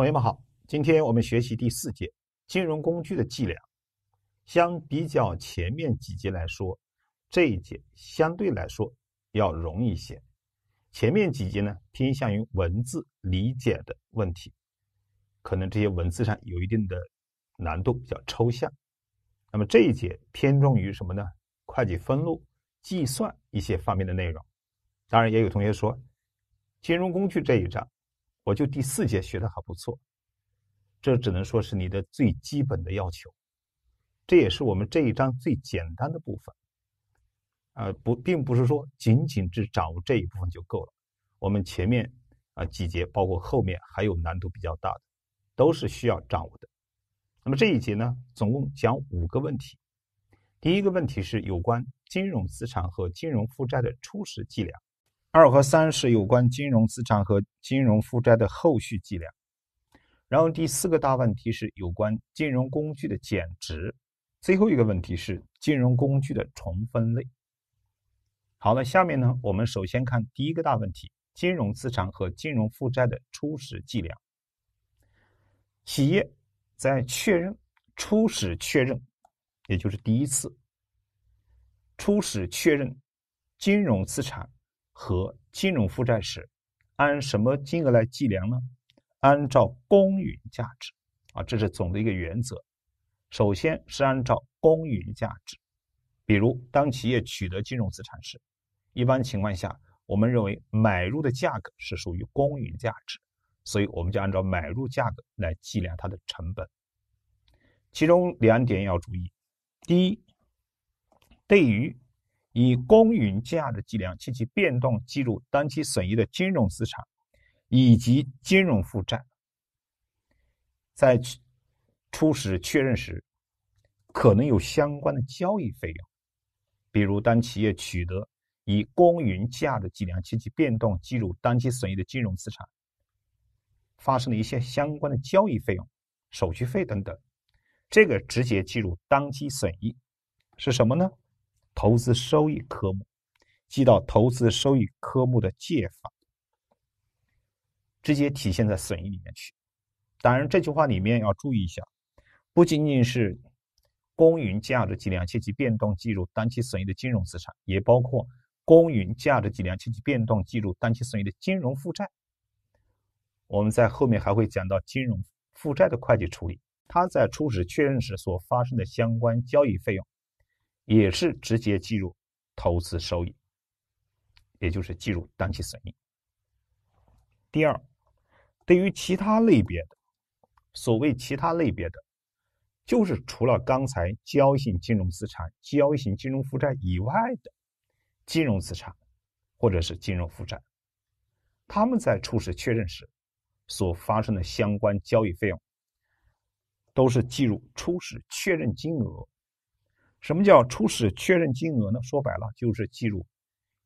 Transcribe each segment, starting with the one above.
同学们好，今天我们学习第四节金融工具的计量。相比较前面几节来说，这一节相对来说要容易一些。前面几节呢偏向于文字理解的问题，可能这些文字上有一定的难度，比较抽象。那么这一节偏重于什么呢？会计分录、计算一些方面的内容。当然，也有同学说，金融工具这一章。我就第四节学的还不错，这只能说是你的最基本的要求，这也是我们这一章最简单的部分，啊不，并不是说仅仅只掌握这一部分就够了。我们前面啊几节，包括后面还有难度比较大的，都是需要掌握的。那么这一节呢，总共讲五个问题。第一个问题是有关金融资产和金融负债的初始计量。二和三是有关金融资产和金融负债的后续计量，然后第四个大问题是有关金融工具的减值，最后一个问题是金融工具的重分类。好了，下面呢，我们首先看第一个大问题：金融资产和金融负债的初始计量。企业在确认初始确认，也就是第一次初始确认金融资产。和金融负债时，按什么金额来计量呢？按照公允价值啊，这是总的一个原则。首先是按照公允价值，比如当企业取得金融资产时，一般情况下，我们认为买入的价格是属于公允价值，所以我们就按照买入价格来计量它的成本。其中两点要注意：第一，对于以公允价值计量及其变动计入当期损益的金融资产以及金融负债，在初始确认时，可能有相关的交易费用，比如当企业取得以公允价值计量及其变动计入当期损益的金融资产，发生了一些相关的交易费用、手续费等等，这个直接计入当期损益是什么呢？投资收益科目记到投资收益科目的借法，直接体现在损益里面去。当然，这句话里面要注意一下，不仅仅是公允价值计量及其变动计入当期损益的金融资产，也包括公允价值计量及其变动计入当期损益的金融负债。我们在后面还会讲到金融负债的会计处理，它在初始确认时所发生的相关交易费用。也是直接计入投资收益，也就是计入当期损益。第二，对于其他类别的，所谓其他类别的，就是除了刚才交易性金融资产、交易性金融负债以外的金融资产或者是金融负债，他们在初始确认时所发生的相关交易费用，都是计入初始确认金额。什么叫初始确认金额呢？说白了就是计入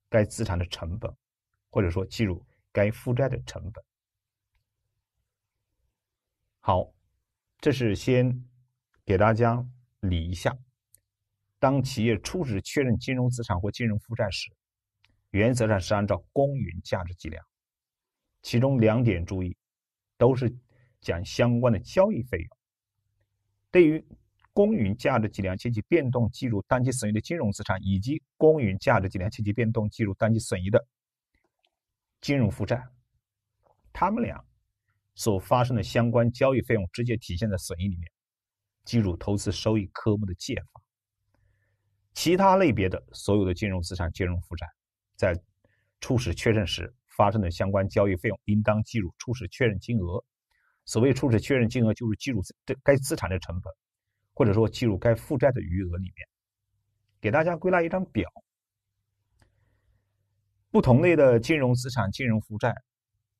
该资产的成本，或者说计入该负债的成本。好，这是先给大家理一下：当企业初始确认金融资产或金融负债时，原则上是按照公允价值计量。其中两点注意，都是讲相关的交易费用。对于公允价值计量及其变动计入当期损益的金融资产，以及公允价值计量及其变动计入当期损益的金融负债，他们俩所发生的相关交易费用直接体现在损益里面，计入投资收益科目的借法。其他类别的所有的金融资产、金融负债，在初始确认时发生的相关交易费用，应当计入初始确认金额。所谓初始确认金额，就是计入这该资产的成本。或者说计入该负债的余额里面，给大家归纳一张表，不同类的金融资产、金融负债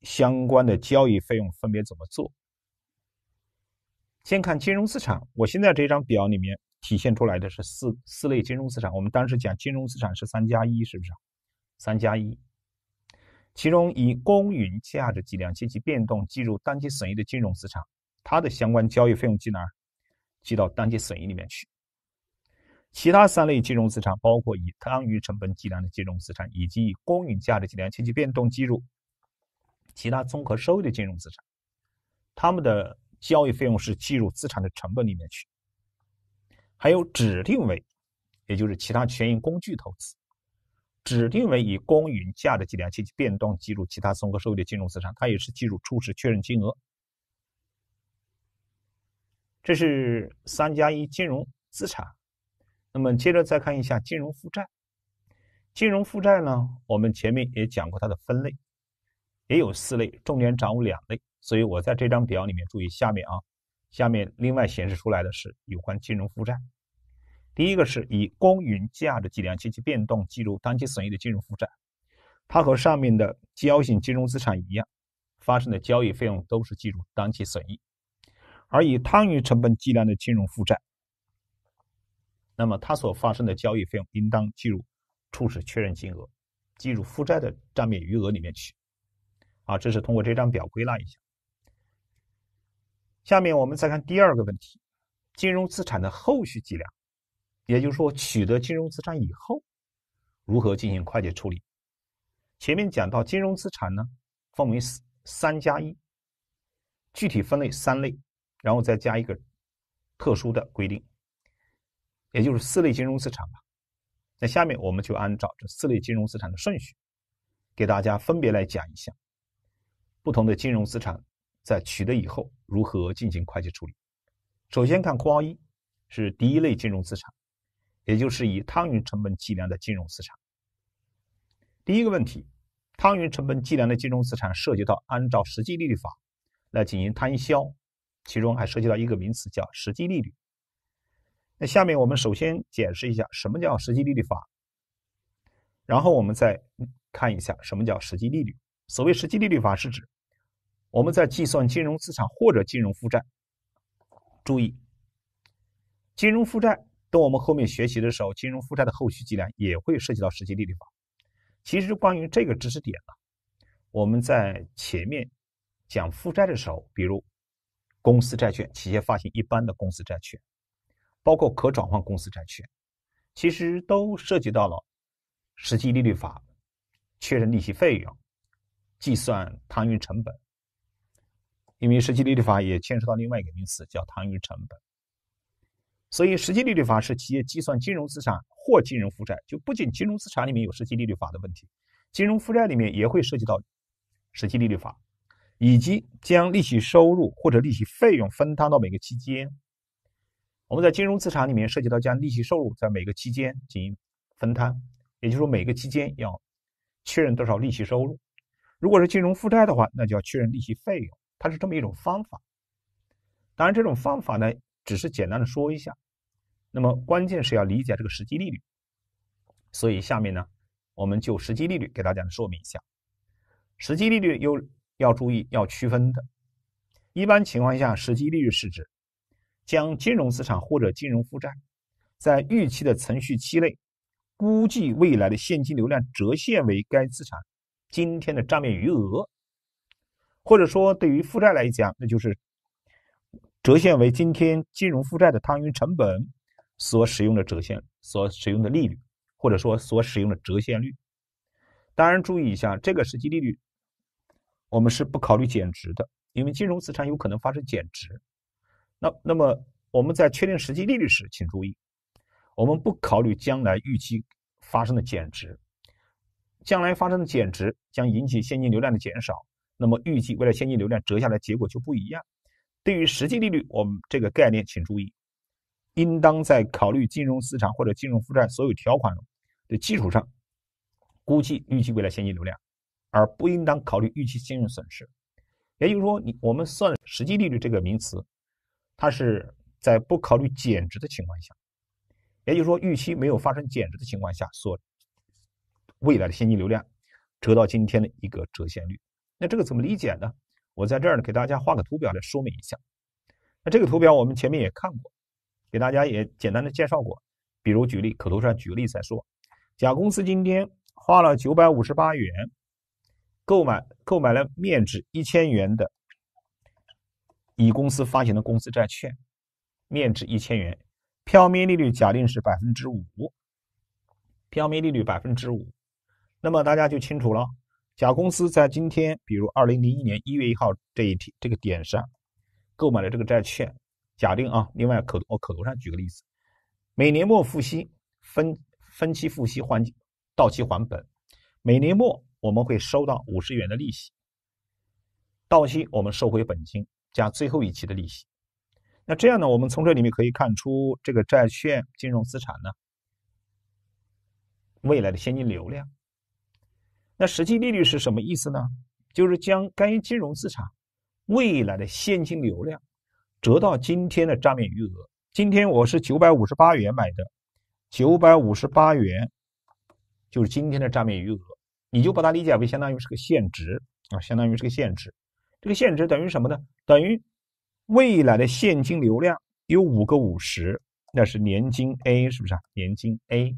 相关的交易费用分别怎么做？先看金融资产，我现在这张表里面体现出来的是四四类金融资产。我们当时讲金融资产是三加一，是不是？三加一，其中以公允价值计量及其变动计入当期损益的金融资产，它的相关交易费用计哪儿？记到当期损益里面去。其他三类金融资产包括以当余成本计量的金融资产，以及以公允价值计量及其变动计入其他综合收益的金融资产。他们的交易费用是计入资产的成本里面去。还有指定为，也就是其他权益工具投资，指定为以公允价值计量及其变动计入其他综合收益的金融资产，它也是计入初始确认金额。这是三加一金融资产。那么接着再看一下金融负债。金融负债呢，我们前面也讲过它的分类，也有四类，重点掌握两类。所以我在这张表里面注意下面啊。下面另外显示出来的是有关金融负债。第一个是以公允价值计量及其变动计入当期损益的金融负债，它和上面的交易性金融资产一样，发生的交易费用都是计入当期损益。而以摊余成本计量的金融负债，那么它所发生的交易费用应当计入初始确认金额，计入负债的账面余额里面去。啊，这是通过这张表归纳一下。下面我们再看第二个问题：金融资产的后续计量，也就是说，取得金融资产以后，如何进行会计处理？前面讲到金融资产呢，分为三三加一，具体分类三类，然后再加一个特殊的规定，也就是四类金融资产吧。那下面我们就按照这四类金融资产的顺序，给大家分别来讲一下不同的金融资产。在取得以后，如何进行会计处理？首先看括号一，是第一类金融资产，也就是以汤匀成本计量的金融资产。第一个问题，汤匀成本计量的金融资产涉及到按照实际利率法来进行摊销，其中还涉及到一个名词叫实际利率。那下面我们首先解释一下什么叫实际利率法，然后我们再看一下什么叫实际利率。所谓实际利率法是指。我们在计算金融资产或者金融负债，注意，金融负债，等我们后面学习的时候，金融负债的后续计量也会涉及到实际利率法。其实关于这个知识点呢，我们在前面讲负债的时候，比如公司债券、企业发行一般的公司债券，包括可转换公司债券，其实都涉及到了实际利率法，确认利息费用，计算摊余成本。因为实际利率法也牵涉到另外一个名词，叫摊余成本。所以，实际利率法是企业计算金融资产或金融负债，就不仅金融资产里面有实际利率法的问题，金融负债里面也会涉及到实际利率法，以及将利息收入或者利息费用分摊到每个期间。我们在金融资产里面涉及到将利息收入在每个期间进行分摊，也就是说每个期间要确认多少利息收入。如果是金融负债的话，那就要确认利息费用。它是这么一种方法，当然这种方法呢，只是简单的说一下。那么关键是要理解这个实际利率，所以下面呢，我们就实际利率给大家说明一下。实际利率有要注意要区分的，一般情况下，实际利率是指将金融资产或者金融负债在预期的存续期内估计未来的现金流量折现为该资产今天的账面余额。或者说，对于负债来讲，那就是折现为今天金融负债的摊余成本所使用的折现所使用的利率，或者说所使用的折现率。当然，注意一下，这个实际利率我们是不考虑减值的，因为金融资产有可能发生减值。那那么我们在确定实际利率时，请注意，我们不考虑将来预期发生的减值，将来发生的减值将引起现金流量的减少。那么预计未来现金流量折下来结果就不一样。对于实际利率，我们这个概念请注意，应当在考虑金融资产或者金融负债所有条款的基础上，估计预计未来现金流量，而不应当考虑预期信用损失。也就是说，你我们算实际利率这个名词，它是在不考虑减值的情况下，也就是说预期没有发生减值的情况下，所未来的现金流量折到今天的一个折现率。那这个怎么理解呢？我在这儿呢，给大家画个图表来说明一下。那这个图表我们前面也看过，给大家也简单的介绍过。比如举例，口头上举个例子来说，甲公司今天花了九百五十八元购买购买了面值一千元的乙公司发行的公司债券，面值一千元，票面利率假定是百分之五，票面利率百分之五，那么大家就清楚了。甲公司在今天，比如二零零一年一月一号这一天这个点上，购买了这个债券，假定啊，另外口我口头上举个例子，每年末付息分分期付息还到期还本，每年末我们会收到五十元的利息，到期我们收回本金加最后一期的利息。那这样呢，我们从这里面可以看出，这个债券金融资产呢，未来的现金流量。那实际利率是什么意思呢？就是将该金融资产未来的现金流量折到今天的账面余额。今天我是九百五十八元买的，九百五十八元就是今天的账面余额，你就把它理解为相当于是个现值啊，相当于是个现值。这个现值等于什么呢？等于未来的现金流量有五个五十，那是年金 A 是不是啊？年金 A，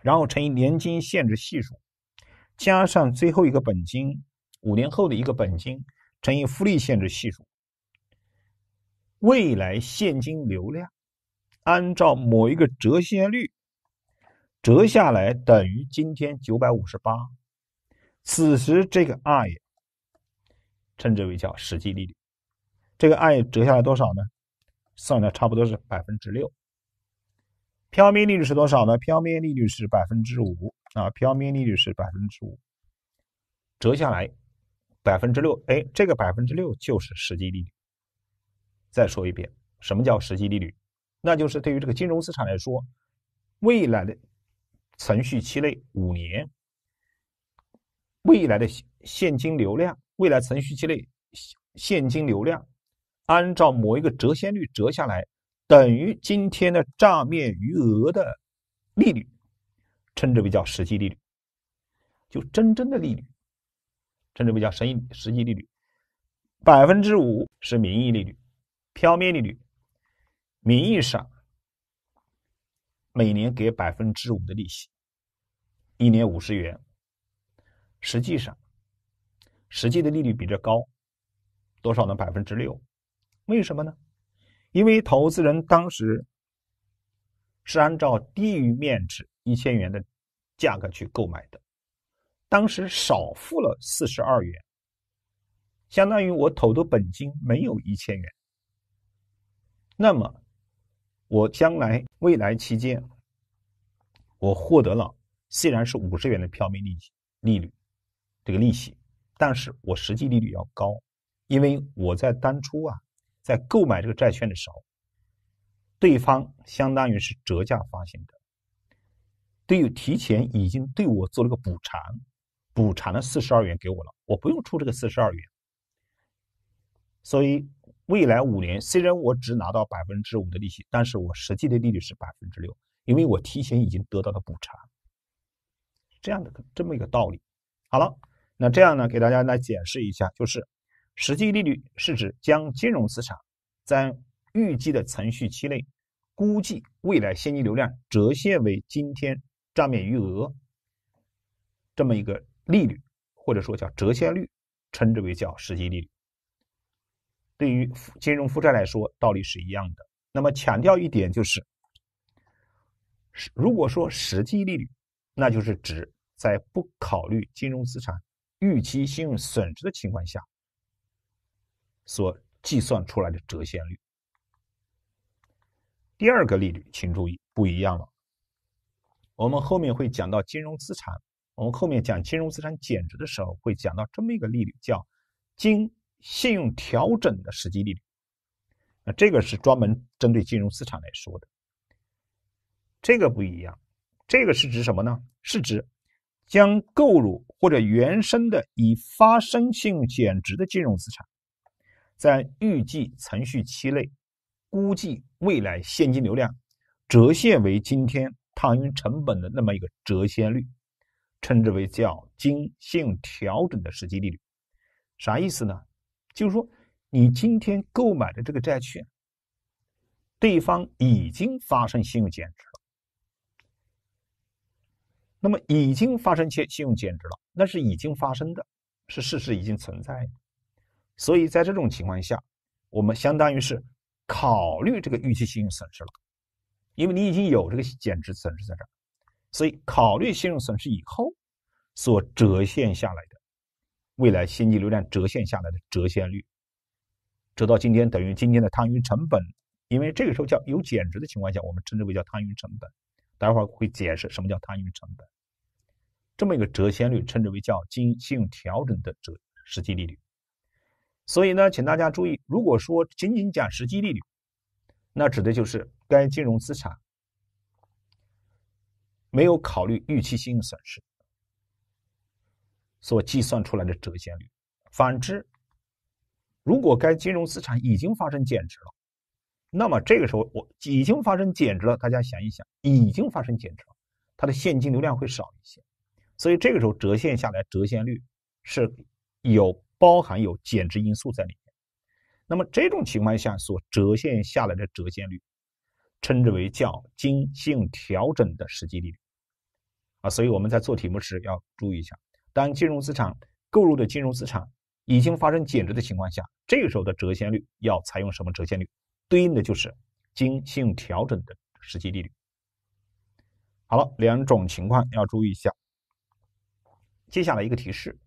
然后乘以年金现值系数。加上最后一个本金，五年后的一个本金乘以复利限制系数，未来现金流量按照某一个折现率折下来等于今天九百五十八，此时这个 i 称之为叫实际利率。这个 i 折下来多少呢？算的差不多是百分之六。票面利率是多少呢？票面利率是百分之五。啊，票面利率是百分之五，折下来百分之六，哎，这个百分之六就是实际利率。再说一遍，什么叫实际利率？那就是对于这个金融资产来说，未来的存续期内五年，未来的现金流量，未来存续期内现金流量，按照某一个折现率折下来，等于今天的账面余额的利率。称之为叫实际利率，就真正的利率，称之为叫实际实际利率。百分之五是名义利率，票面利率，名义上每年给百分之五的利息，一年五十元。实际上，实际的利率比这高多少呢？百分之六。为什么呢？因为投资人当时是按照低于面值。一千元的价格去购买的，当时少付了四十二元，相当于我投的本金没有一千元。那么，我将来未来期间，我获得了虽然是五十元的票面利息利率，这个利息，但是我实际利率要高，因为我在当初啊，在购买这个债券的时候，对方相当于是折价发行的。对于提前已经对我做了个补偿，补偿了四十二元给我了，我不用出这个四十二元。所以未来五年虽然我只拿到百分之五的利息，但是我实际的利率是百分之六，因为我提前已经得到了补偿。这样的这么一个道理。好了，那这样呢，给大家来解释一下，就是实际利率是指将金融资产在预计的存续期内估计未来现金流量折现为今天。账面余额这么一个利率，或者说叫折现率，称之为叫实际利率。对于金融负债来说，道理是一样的。那么强调一点就是，如果说实际利率，那就是指在不考虑金融资产预期信用损失的情况下所计算出来的折现率。第二个利率，请注意不一样了。我们后面会讲到金融资产，我们后面讲金融资产减值的时候会讲到这么一个利率，叫经信用调整的实际利率。那这个是专门针对金融资产来说的。这个不一样，这个是指什么呢？是指将购入或者原生的已发生信用减值的金融资产，在预计存续期内估计未来现金流量折现为今天。摊匀成本的那么一个折现率，称之为叫经信用调整的实际利率，啥意思呢？就是说，你今天购买的这个债券，对方已经发生信用减值了，那么已经发生信信用减值了，那是已经发生的，是事实已经存在的，所以在这种情况下，我们相当于是考虑这个预期信用损失了。因为你已经有这个减值损失在这儿，所以考虑信用损失以后所折现下来的未来现金流量折现下来的折现率，折到今天等于今天的摊余成本，因为这个时候叫有减值的情况下，我们称之为叫摊余成本。待会儿会解释什么叫摊余成本。这么一个折现率称之为叫经信用调整的折实际利率。所以呢，请大家注意，如果说仅仅讲实际利率，那指的就是该金融资产没有考虑预期性损失所计算出来的折现率。反之，如果该金融资产已经发生减值了，那么这个时候我已经发生减值了，大家想一想，已经发生减值了，它的现金流量会少一些，所以这个时候折现下来折现率是有包含有减值因素在里面。那么这种情况下所折现下来的折现率，称之为叫经信用调整的实际利率啊。所以我们在做题目时要注意一下，当金融资产购入的金融资产已经发生减值的情况下，这个时候的折现率要采用什么折现率？对应的就是经信用调整的实际利率。好了，两种情况要注意一下。接下来一个提示：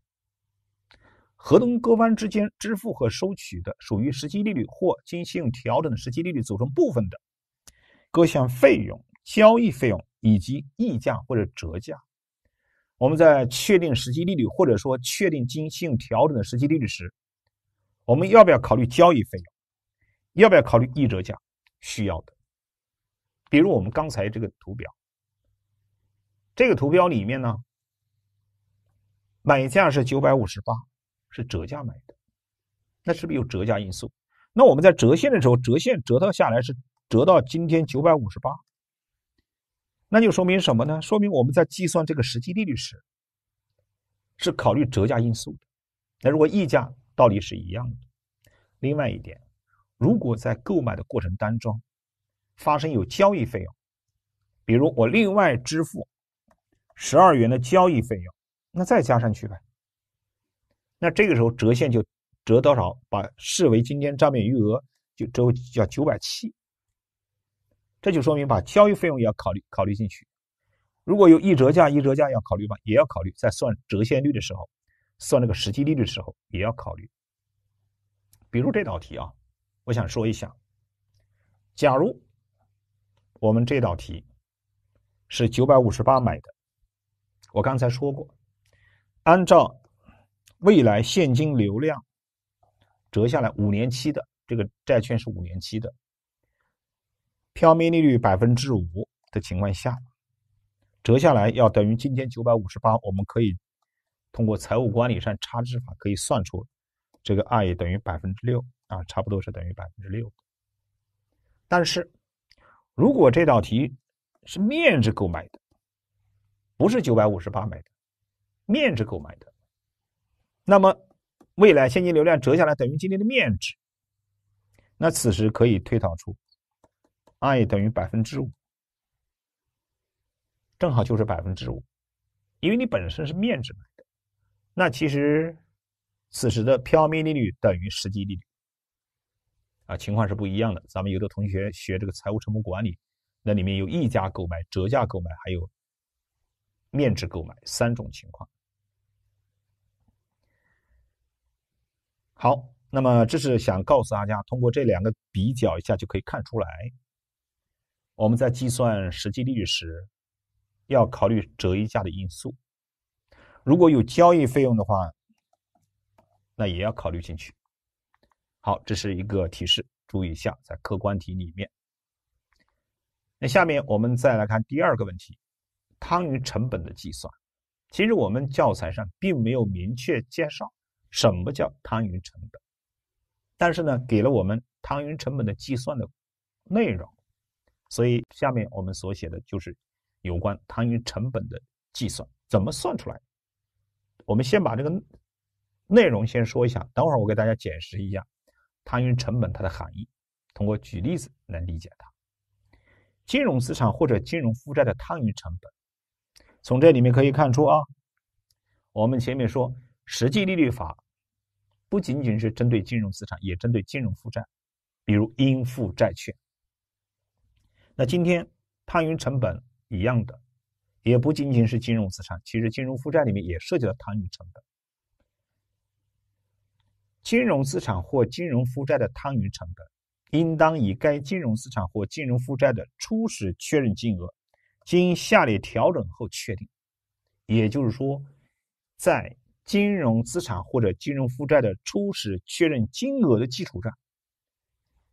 合同各方之间支付和收取的属于实际利率或经信用调整的实际利率组成部分的各项费用、交易费用以及溢价或者折价，我们在确定实际利率或者说确定经信用调整的实际利率时，我们要不要考虑交易费用？要不要考虑溢折价？需要的。比如我们刚才这个图表，这个图表里面呢，买价是九百五十八，是折价买的，那是不是有折价因素？那我们在折现的时候，折现折到下来是折到今天九百五十八，那就说明什么呢？说明我们在计算这个实际利率时，是考虑折价因素的。那如果溢价，道理是一样的。另外一点。如果在购买的过程当中发生有交易费用，比如我另外支付十二元的交易费用，那再加上去呗。那这个时候折现就折多少？把视为今天账面余额就折叫九百七。这就说明把交易费用也要考虑考虑进去。如果有一折价，一折价要考虑吧？也要考虑。在算折现率的时候，算那个实际利率的时候也要考虑。比如这道题啊。我想说一下，假如我们这道题是九百五十八买的，我刚才说过，按照未来现金流量折下来五年期的这个债券是五年期的，票面利率百分之五的情况下，折下来要等于今天九百五十八，我们可以通过财务管理上差值法可以算出这个 i 等于百分之六。啊，差不多是等于百分之六。但是，如果这道题是面值购买的，不是九百五十八买的，面值购买的，那么未来现金流量折下来等于今天的面值，那此时可以推导出 i 等于百分之五，正好就是百分之五，因为你本身是面值买的，那其实此时的票面利率等于实际利率。啊，情况是不一样的。咱们有的同学学这个财务成本管理，那里面有溢价购买、折价购买，还有面值购买三种情况。好，那么这是想告诉大家，通过这两个比较一下就可以看出来，我们在计算实际利率时要考虑折溢价的因素。如果有交易费用的话，那也要考虑进去。好，这是一个提示，注意一下，在客观题里面。那下面我们再来看第二个问题，汤匀成本的计算。其实我们教材上并没有明确介绍什么叫汤匀成本，但是呢，给了我们汤匀成本的计算的内容，所以下面我们所写的就是有关摊余成本的计算，怎么算出来？我们先把这个内容先说一下，等会儿我给大家解释一下。摊余成本它的含义，通过举例子来理解它。金融资产或者金融负债的摊余成本，从这里面可以看出啊，我们前面说实际利率法不仅仅是针对金融资产，也针对金融负债，比如应付债券。那今天摊匀成本一样的，也不仅仅是金融资产，其实金融负债里面也涉及到摊匀成本。金融资产或金融负债的摊匀成本，应当以该金融资产或金融负债的初始确认金额，经下列调整后确定。也就是说，在金融资产或者金融负债的初始确认金额的基础上，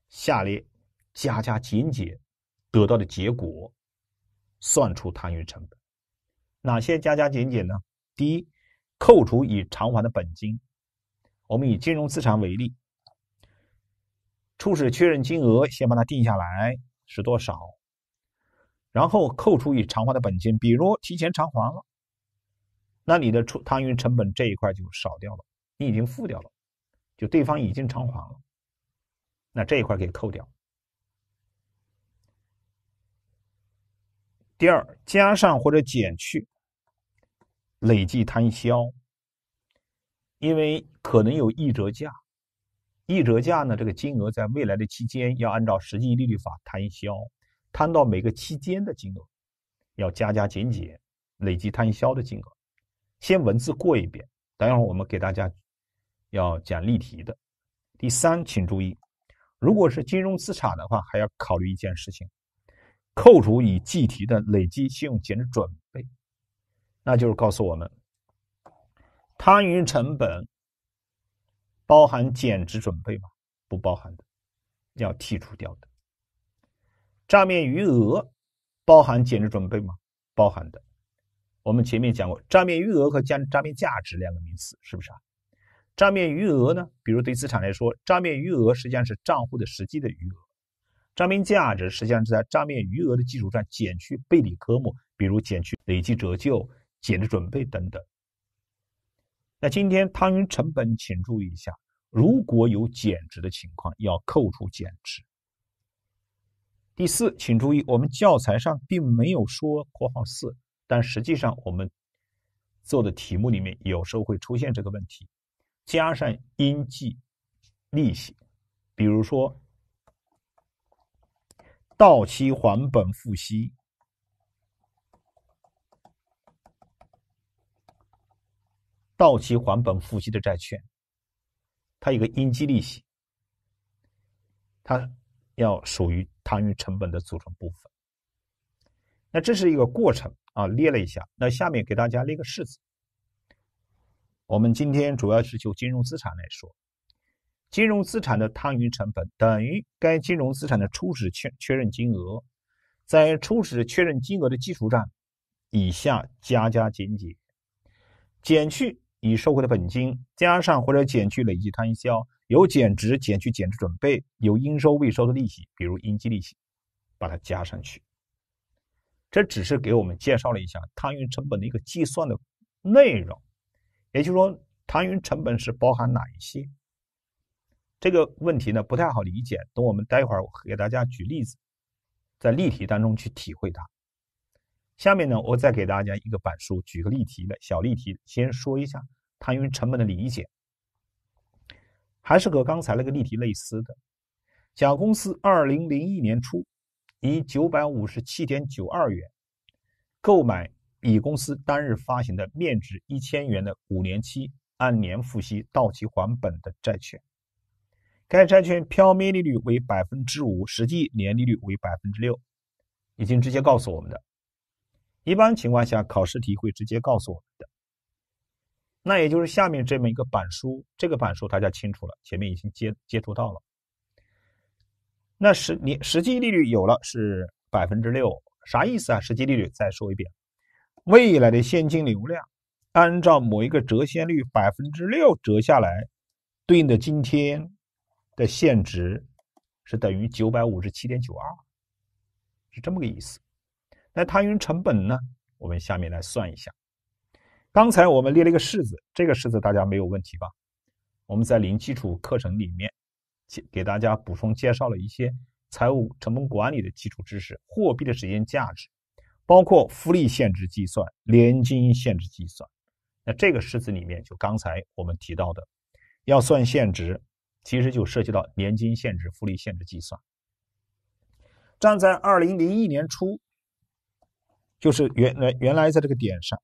下列加加减减得到的结果，算出摊余成本。哪些加加减减呢？第一，扣除已偿还的本金。我们以金融资产为例，初始确认金额先把它定下来是多少，然后扣除已偿还的本金，比如提前偿还了，那你的出摊余成本这一块就少掉了，你已经付掉了，就对方已经偿还了，那这一块可以扣掉。第二，加上或者减去。累计摊销，因为可能有溢折价，溢折价呢，这个金额在未来的期间要按照实际利率法摊销，摊到每个期间的金额，要加加减减，累计摊销的金额。先文字过一遍，等一会儿我们给大家要讲例题的。第三，请注意，如果是金融资产的话，还要考虑一件事情，扣除已计提的累计信用减值准备。那就是告诉我们，摊匀成本包含减值准备吗？不包含的，要剔除掉的。账面余额包含减值准备吗？包含的。我们前面讲过，账面余额和账账面价值两个名词，是不是啊？账面余额呢，比如对资产来说，账面余额实际上是账户的实际的余额，账面价值实际上是在账面余额的基础上减去背离科目，比如减去累计折旧。减值准备等等。那今天摊匀成本，请注意一下，如果有减值的情况，要扣除减值。第四，请注意，我们教材上并没有说（括号四），但实际上我们做的题目里面有时候会出现这个问题，加上应计利息，比如说到期还本付息。到期还本付息的债券，它有个应计利息，它要属于摊余成本的组成部分。那这是一个过程啊，列了一下。那下面给大家列个式子。我们今天主要是就金融资产来说，金融资产的摊余成本等于该金融资产的初始确确认金额，在初始确认金额的基础上，以下加加减减，减去。已收回的本金加上或者减去累计摊销，有减值减去减值准备，有应收未收的利息，比如应计利息，把它加上去。这只是给我们介绍了一下摊匀成本的一个计算的内容，也就是说，摊匀成本是包含哪一些？这个问题呢不太好理解，等我们待会儿给大家举例子，在例题当中去体会它。下面呢，我再给大家一个板书，举个例题的小例题，先说一下摊匀成本的理解，还是和刚才那个例题类似的。甲公司二零零一年初以九百五十七点九二元购买乙公司当日发行的面值一千元的五年期按年付息到期还本的债券，该债券票面利率为百分之五，实际年利率为百分之六，已经直接告诉我们的。一般情况下，考试题会直接告诉我们的。那也就是下面这么一个板书，这个板书大家清楚了，前面已经接接触到了。那实你实际利率有了是百分之六，啥意思啊？实际利率再说一遍，未来的现金流量按照某一个折现率百分之六折下来，对应的今天的现值是等于九百五十七点九二，是这么个意思。那摊匀成本呢？我们下面来算一下。刚才我们列了一个式子，这个式子大家没有问题吧？我们在零基础课程里面给大家补充介绍了一些财务成本管理的基础知识，货币的时间价值，包括复利现值计算、年金现值计算。那这个式子里面，就刚才我们提到的，要算现值，其实就涉及到年金现值、复利现值计算。站在二零零一年初。就是原来原来在这个点上，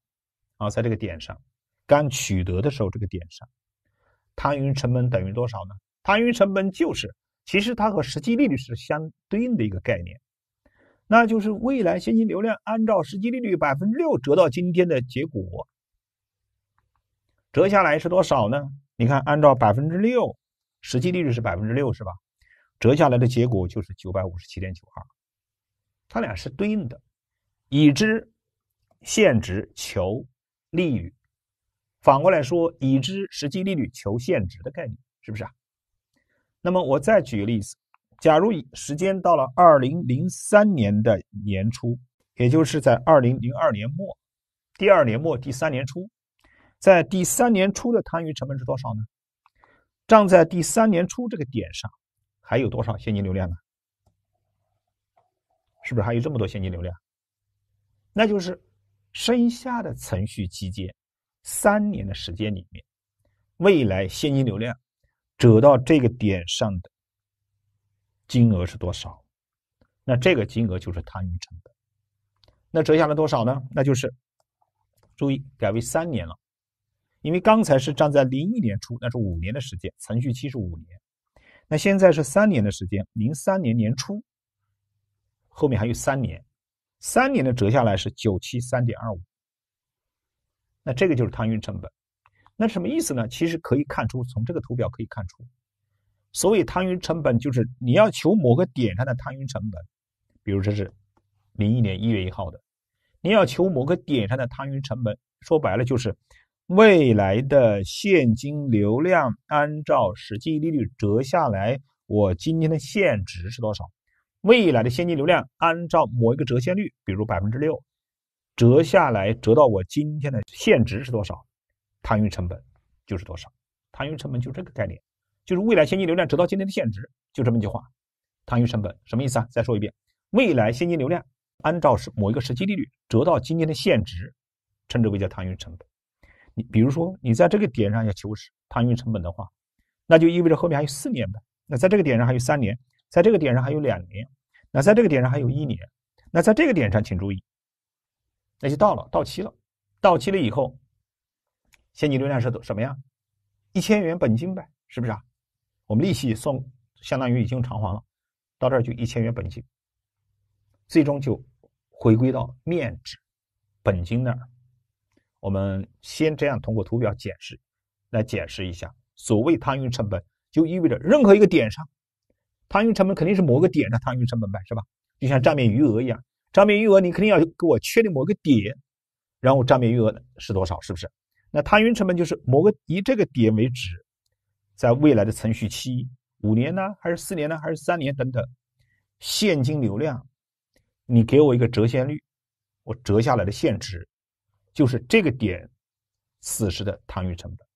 啊，在这个点上，刚取得的时候这个点上，摊匀成本等于多少呢？摊匀成本就是，其实它和实际利率是相对应的一个概念，那就是未来现金流量按照实际利率百分之六折到今天的结果，折下来是多少呢？你看，按照百分之六，实际利率是百分之六，是吧？折下来的结果就是九百五十七点九二，它俩是对应的，已知现值求利率，反过来说，已知实际利率求现值的概念，是不是啊？那么我再举个例子，假如时间到了二零零三年的年初，也就是在二零零二年末，第二年末第三年初，在第三年初的摊余成本是多少呢？站在第三年初这个点上。还有多少现金流量呢？是不是还有这么多现金流量？那就是剩下的存续期间三年的时间里面，未来现金流量折到这个点上的金额是多少？那这个金额就是摊余成本。那折下来多少呢？那就是注意改为三年了，因为刚才是站在零一年初，那是五年的时间，存续期是五年。那现在是三年的时间，零三年年初，后面还有三年，三年的折下来是九七三点二五。那这个就是摊运成本。那什么意思呢？其实可以看出，从这个图表可以看出，所谓摊运成本就是你要求某个点上的摊运成本，比如这是零一年一月一号的，你要求某个点上的摊运成本，说白了就是。未来的现金流量按照实际利率折下来，我今天的现值是多少？未来的现金流量按照某一个折现率，比如百分之六，折下来折到我今天的现值是多少？摊余成本就是多少？摊余成本就这个概念，就是未来现金流量折到今天的现值，就这么一句话。摊余成本什么意思啊？再说一遍，未来现金流量按照是某一个实际利率折到今天的现值，称之为叫摊余成本。你比如说，你在这个点上要求是摊运成本的话，那就意味着后面还有四年呗。那在这个点上还有三年，在这个点上还有两年，那在这个点上还有一年，那在这个点上请注意，那就到了，到期了，到期了以后，现金流量是多什么呀？一千元本金呗，是不是啊？我们利息送相当于已经偿还了，到这儿就一千元本金，最终就回归到面值本金那儿。我们先这样通过图表解释，来解释一下，所谓摊运成本，就意味着任何一个点上，摊运成本肯定是某个点的摊运成本呗，是吧？就像账面余额一样，账面余额你肯定要给我确定某个点，然后账面余额是多少，是不是？那摊运成本就是某个以这个点为止，在未来的存续期，五年呢，还是四年呢，还是三年等等，现金流量，你给我一个折现率，我折下来的现值。就是这个点，此时的摊运成本。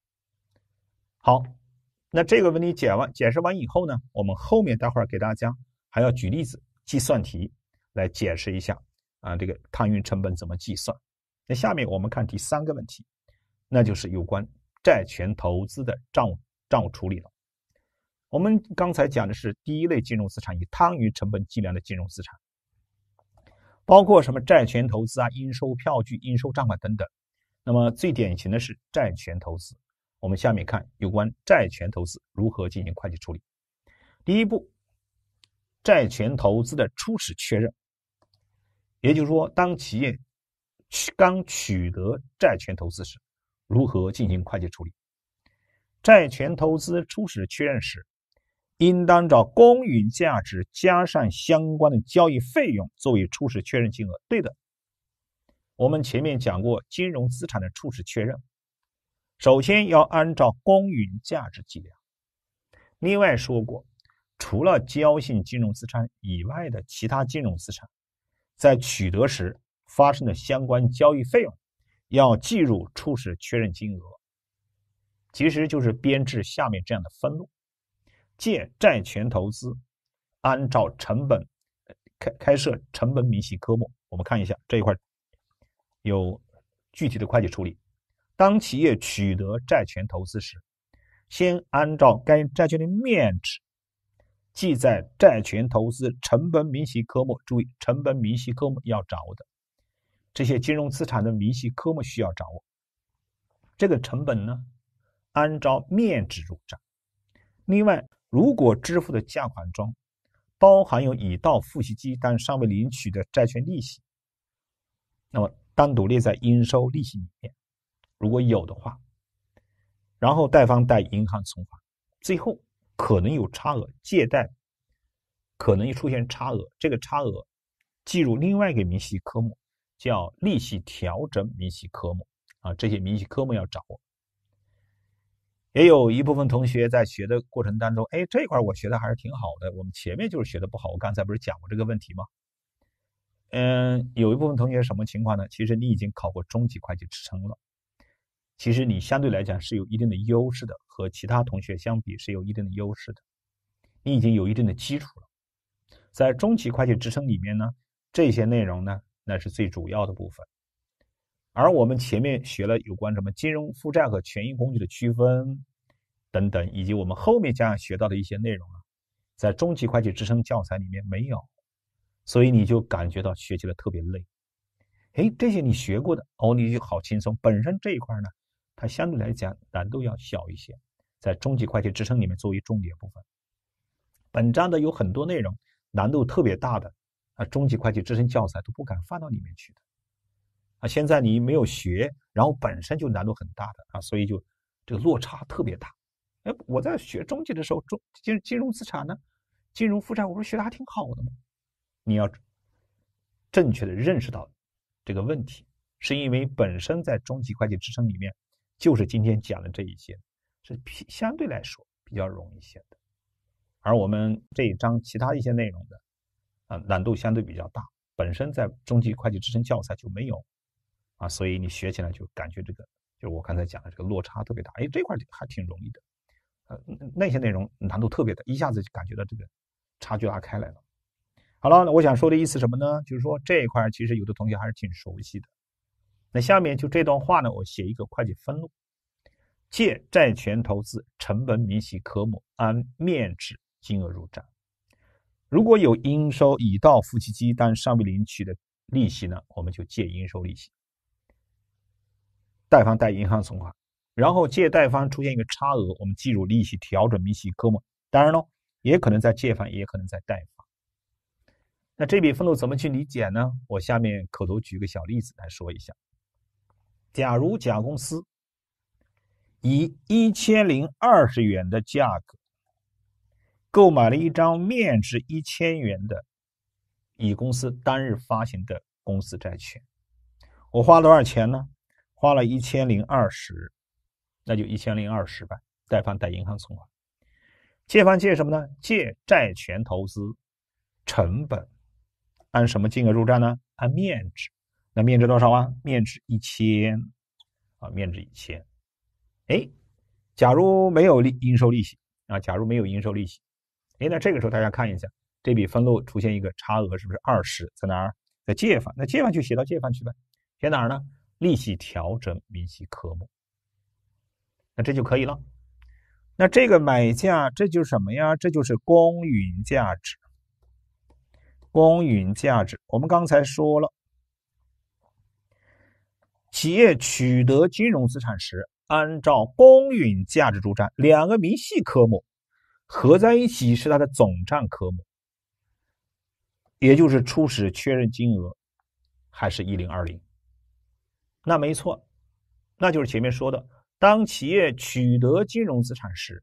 好，那这个问题解完解释完以后呢，我们后面待会儿给大家还要举例子计算题来解释一下啊，这个摊余成本怎么计算。那下面我们看第三个问题，那就是有关债权投资的账务账务处理了。我们刚才讲的是第一类金融资产，以摊余成本计量的金融资产。包括什么债权投资啊、应收票据、应收账款等等。那么最典型的是债权投资。我们下面看有关债权投资如何进行会计处理。第一步，债权投资的初始确认，也就是说，当企业取刚取得债权投资时，如何进行会计处理？债权投资初始确认时。应当找公允价值加上相关的交易费用作为初始确认金额。对的，我们前面讲过金融资产的初始确认，首先要按照公允价值计量。另外说过，除了交信金融资产以外的其他金融资产，在取得时发生的相关交易费用，要计入初始确认金额。其实就是编制下面这样的分录。借债权投资，按照成本开开设成本明细科目。我们看一下这一块有具体的会计处理。当企业取得债权投资时，先按照该债券的面值记在债权投资成本明细科目。注意，成本明细科目要掌握的这些金融资产的明细科目需要掌握。这个成本呢，按照面值入账。另外，如果支付的价款中包含有已到付息期但尚未领取的债券利息，那么单独列在应收利息里面。如果有的话，然后贷方贷银行存款，最后可能有差额，借贷可能出现差额，这个差额计入另外一个明细科目，叫利息调整明细科目啊，这些明细科目要掌握。也有一部分同学在学的过程当中，哎，这块我学的还是挺好的，我们前面就是学的不好。我刚才不是讲过这个问题吗？嗯，有一部分同学什么情况呢？其实你已经考过中级会计职称了，其实你相对来讲是有一定的优势的，和其他同学相比是有一定的优势的，你已经有一定的基础了。在中级会计职称里面呢，这些内容呢，那是最主要的部分。而我们前面学了有关什么金融负债和权益工具的区分等等，以及我们后面将要学到的一些内容啊，在中级会计职称教材里面没有。所以你就感觉到学起来特别累，哎，这些你学过的哦，你就好轻松。本身这一块呢，它相对来讲难度要小一些，在中级会计职称里面作为重点部分。本章的有很多内容难度特别大的啊，中级会计职称教材都不敢放到里面去的啊。现在你没有学，然后本身就难度很大的啊，所以就这个落差特别大。哎，我在学中级的时候，中金金融资产呢，金融负债，我说学的还挺好的嘛。你要正确的认识到这个问题，是因为本身在中级会计职称里面，就是今天讲的这一些，是相对来说比较容易些的，而我们这一章其他一些内容的，啊，难度相对比较大，本身在中级会计职称教材就没有，啊，所以你学起来就感觉这个，就是我刚才讲的这个落差特别大，哎，这块还挺容易的，呃，那些内容难度特别大，一下子就感觉到这个差距拉开来了。好了，那我想说的意思什么呢？就是说这一块其实有的同学还是挺熟悉的。那下面就这段话呢，我写一个会计分录：借债权投资成本明细科目按面值金额入账。如果有应收已到付期期但尚未领取的利息呢，我们就借应收利息。贷方贷银行存款，然后借贷方出现一个差额，我们计入利息调整明细科目。当然了，也可能在借方，也可能在贷方。那这笔分录怎么去理解呢？我下面口头举个小例子来说一下。假如甲公司以一千零二十元的价格购买了一张面值一千元的乙公司当日发行的公司债券，我花多少钱呢？花了一千零二十，那就一千零二十吧。贷方贷银行存款，借方借什么呢？借债权投资成本。按什么金额入账呢？按面值，那面值多少啊？面值一千啊，面值一千。哎，假如没有利应收利息啊，假如没有应收利息，哎，那这个时候大家看一下，这笔分录出现一个差额，是不是二十？在哪儿？在借方，那借方就写到借方去呗。写哪儿呢？利息调整明细科目。那这就可以了。那这个买价，这就是什么呀？这就是公允价值。公允价值，我们刚才说了，企业取得金融资产时，按照公允价值入账，两个明细科目合在一起是它的总账科目，也就是初始确认金额还是一零二零。那没错，那就是前面说的，当企业取得金融资产时，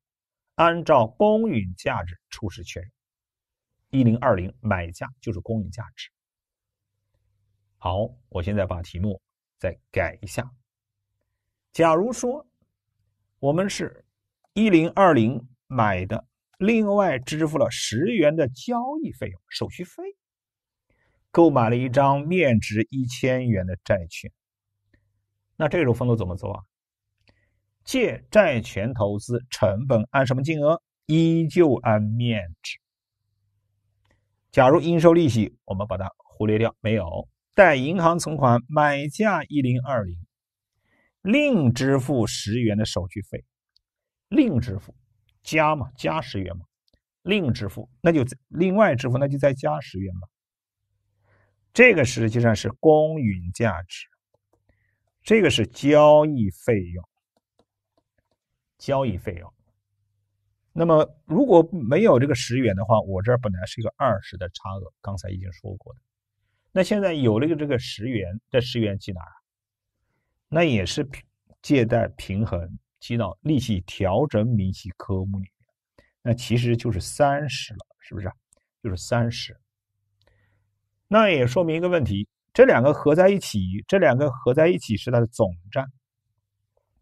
按照公允价值初始确认。一零二零买价就是公允价值。好，我现在把题目再改一下。假如说我们是一零二零买的，另外支付了十元的交易费用、手续费，购买了一张面值一千元的债券，那这种分录怎么做啊？借债权投资成本按什么金额？依旧按面值。假如应收利息，我们把它忽略掉，没有贷银行存款，买价一零二零，另支付十元的手续费，另支付加嘛，加十元嘛，另支付那就另外支付，那就再加十元嘛。这个实际上是公允价值，这个是交易费用，交易费用。那么如果没有这个十元的话，我这本来是一个二十的差额，刚才已经说过的。那现在有了个这个十元，这十元记哪儿？那也是借贷平衡记到利息调整明细科目里面，那其实就是三十了，是不是？就是三十。那也说明一个问题：这两个合在一起，这两个合在一起是它的总账，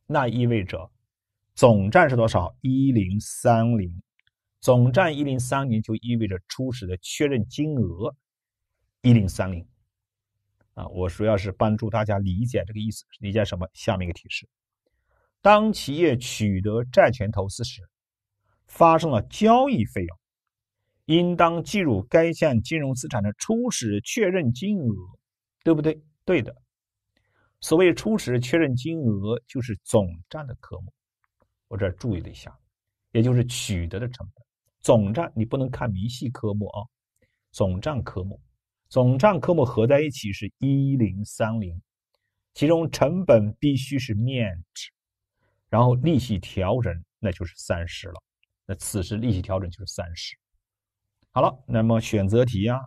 那意味着总账是多少？一零三零。总账一零三零就意味着初始的确认金额。一零三零，啊，我主要是帮助大家理解这个意思，理解什么？下面一个提示：当企业取得债权投资时，发生了交易费用，应当计入该项金融资产的初始确认金额，对不对？对的。所谓初始确认金额，就是总账的科目。我这儿注意了一下，也就是取得的成本。总账你不能看明细科目啊，总账科目。总账科目合在一起是一零三零，其中成本必须是面值，然后利息调整那就是三十了。那此时利息调整就是三十。好了，那么选择题啊，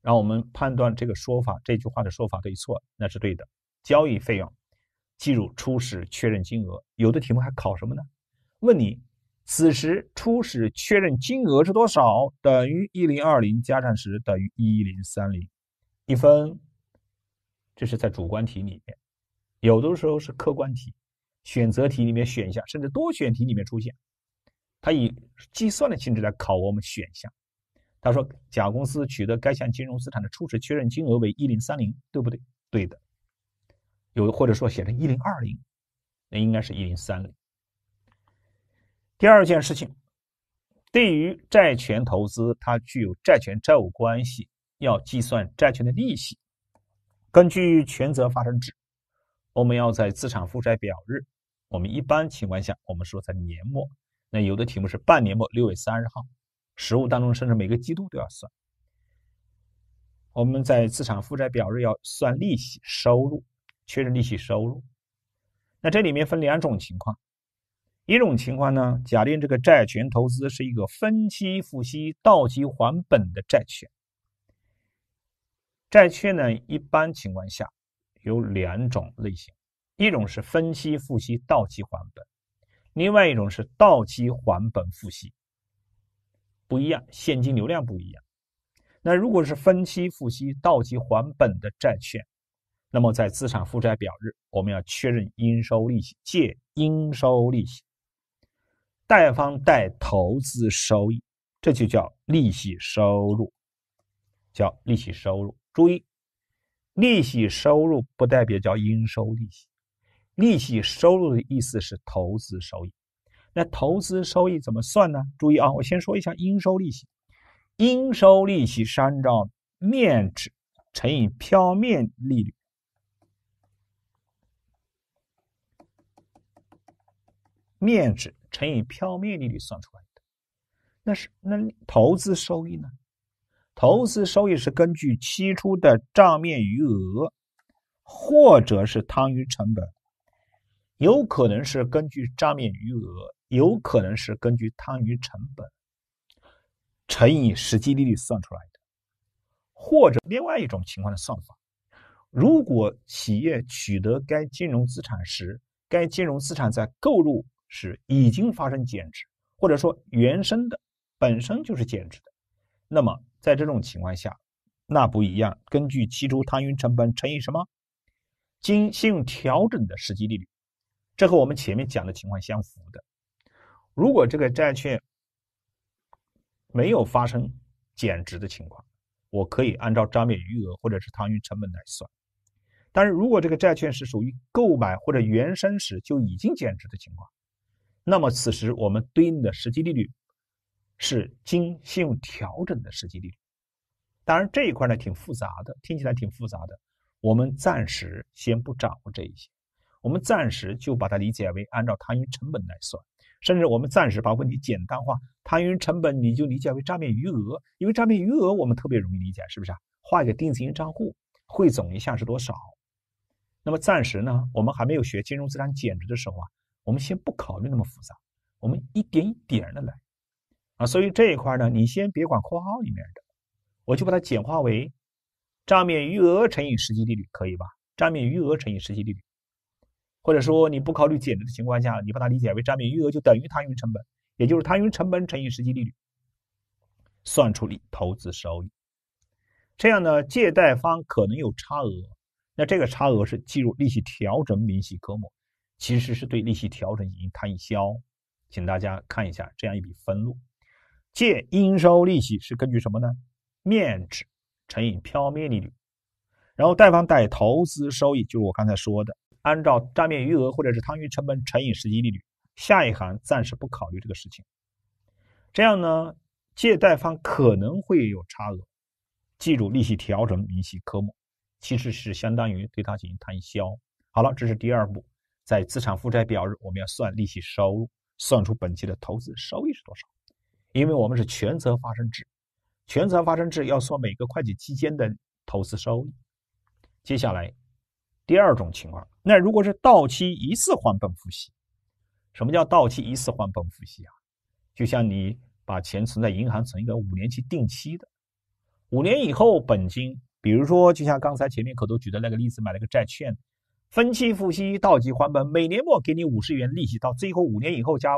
让我们判断这个说法这句话的说法对错，那是对的。交易费用计入初始确认金额，有的题目还考什么呢？问你。此时初始确认金额是多少？等于一零二零加上十等于一零三零，一分。这是在主观题里面，有的时候是客观题、选择题里面选项，甚至多选题里面出现。它以计算的性质来考我们选项。他说，甲公司取得该项金融资产的初始确认金额为一零三零，对不对？对的。有或者说写成一零二零，那应该是一零三零。第二件事情，对于债权投资，它具有债权债务关系，要计算债权的利息。根据权责发生制，我们要在资产负债表日，我们一般情况下，我们说在年末，那有的题目是半年末，六月三十号，实物当中甚至每个季度都要算。我们在资产负债表日要算利息收入，确认利息收入。那这里面分两种情况。一种情况呢，假定这个债权投资是一个分期付息、到期还本的债券。债券呢，一般情况下有两种类型，一种是分期付息、到期还本，另外一种是到期还本付息，不一样，现金流量不一样。那如果是分期付息、到期还本的债券，那么在资产负债表日，我们要确认应收利息，借应收利息。贷方贷投资收益，这就叫利息收入，叫利息收入。注意，利息收入不代表叫应收利息，利息收入的意思是投资收益。那投资收益怎么算呢？注意啊，我先说一下应收利息。应收利息是按照面值乘以票面利率。面值乘以票面利率算出来的，那是那投资收益呢？投资收益是根据期初的账面余额，或者是摊余成本，有可能是根据账面余额，有可能是根据摊余成本乘以实际利率算出来的，或者另外一种情况的算法，如果企业取得该金融资产时，该金融资产在购入。时已经发生减值，或者说原生的本身就是减值的，那么在这种情况下，那不一样。根据期初摊余成本乘以什么？经信用调整的实际利率，这和我们前面讲的情况相符的。如果这个债券没有发生减值的情况，我可以按照账面余额或者是摊余成本来算。但是如果这个债券是属于购买或者原生时就已经减值的情况，那么此时我们对应的实际利率是经信用调整的实际利率。当然这一块呢挺复杂的，听起来挺复杂的。我们暂时先不掌握这一些，我们暂时就把它理解为按照摊余成本来算，甚至我们暂时把问题简单化，摊余成本你就理解为账面余额，因为账面余额我们特别容易理解，是不是啊？画一个定型账户，汇总一下是多少。那么暂时呢，我们还没有学金融资产减值的时候啊。我们先不考虑那么复杂，我们一点一点的来啊。所以这一块呢，你先别管括号里面的，我就把它简化为账面余额乘以实际利率，可以吧？账面余额乘以实际利率，或者说你不考虑减值的情况下，你把它理解为账面余额就等于摊匀成本，也就是摊匀成本乘以实际利率，算出你投资收益。这样呢，借贷方可能有差额，那这个差额是计入利息调整明细科目，其实是对利息调整进行摊销。请大家看一下这样一笔分录：借应收利息是根据什么呢？面值乘以票面利率，然后贷方贷投资收益就是我刚才说的，按照账面余额或者是摊余成本乘以实际利率。下一行暂时不考虑这个事情。这样呢，借贷方可能会有差额。记住，利息调整明细科目其实是相当于对它进行摊销。好了，这是第二步，在资产负债表日，我们要算利息收入，算出本期的投资收益是多少。因为我们是权责发生制，权责发生制要算每个会计期间的投资收益。接下来第二种情况，那如果是到期一次还本付息，什么叫到期一次还本付息啊？就像你把钱存在银行，存一个五年期定期的。五年以后本金，比如说，就像刚才前面口头举的那个例子，买了个债券，分期付息，到期还本，每年末给你五十元利息，到最后五年以后加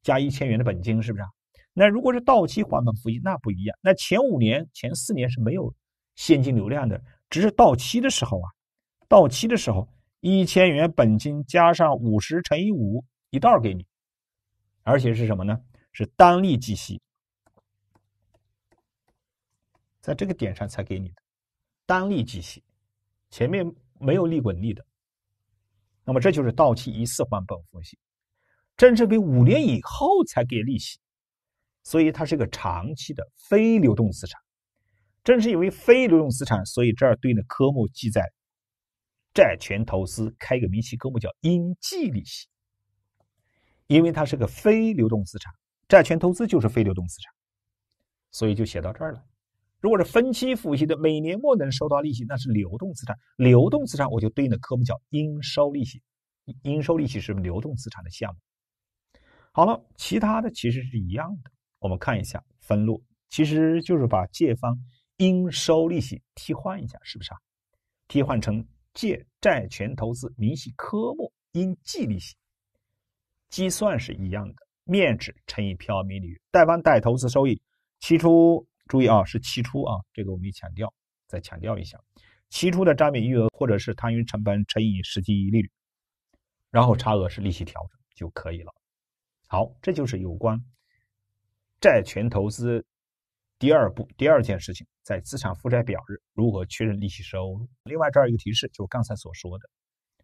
加一千元的本金，是不是？那如果是到期还本付息，那不一样。那前五年、前四年是没有现金流量的，只是到期的时候啊，到期的时候一千元本金加上五十乘以五一道给你，而且是什么呢？是单利计息。在这个点上才给你的单利计息，前面没有利滚利的，那么这就是到期一次还本付息，正是为五年以后才给利息，所以它是个长期的非流动资产。正是因为非流动资产，所以这儿对应的科目记载债权投资开个明细科目叫应计利息，因为它是个非流动资产，债权投资就是非流动资产，所以就写到这儿了。如果是分期付息的，每年末能收到利息，那是流动资产。流动资产我就对应的科目叫应收利息，应收利息是流动资产的项目。好了，其他的其实是一样的。我们看一下分录，其实就是把借方应收利息替换一下，是不是啊？替换成借债权投资明细科目应计利息，计算是一样的，面值乘以票面利率，贷方贷投资收益，期初。注意啊，是期初啊，这个我们强调，再强调一下，期初的账面余额或者是摊匀成本乘以实际利率，然后差额是利息调整就可以了。好，这就是有关债权投资第二步第二件事情，在资产负债表日如何确认利息收入。另外这儿一个提示，就是刚才所说的，